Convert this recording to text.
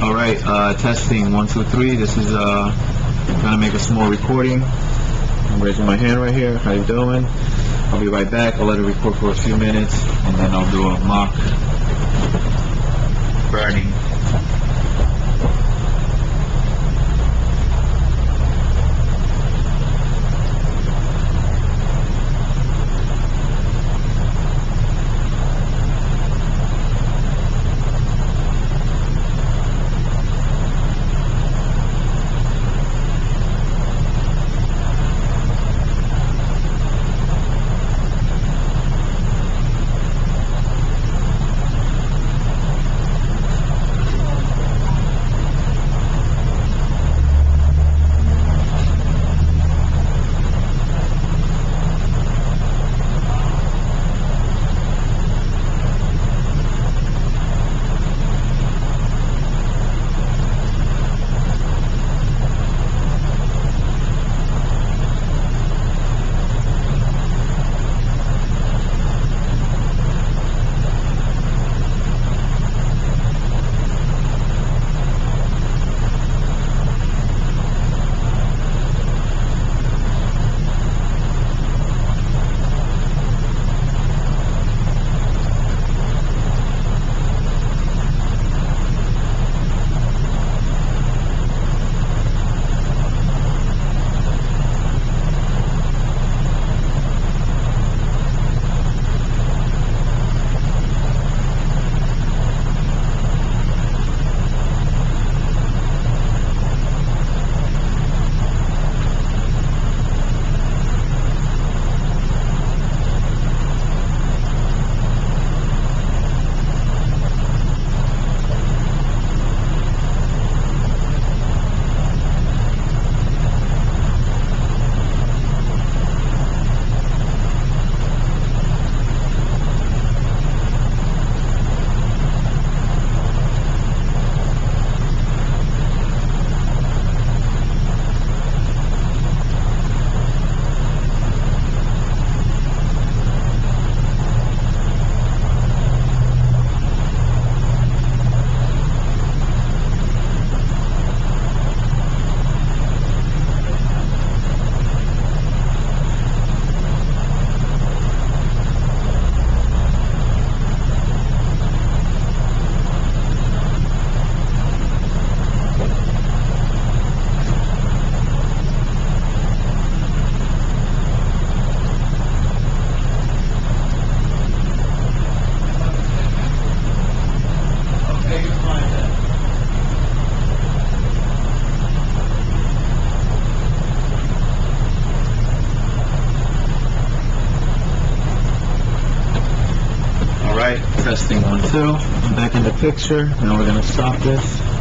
All right, uh, testing, one, two, three. This is, uh, gonna make a small recording. I'm raising my hand right here. How you doing? I'll be right back. I'll let it record for a few minutes, and then I'll do a mock burning. Right, testing one, two. I'm back in the picture. Now we're gonna stop this.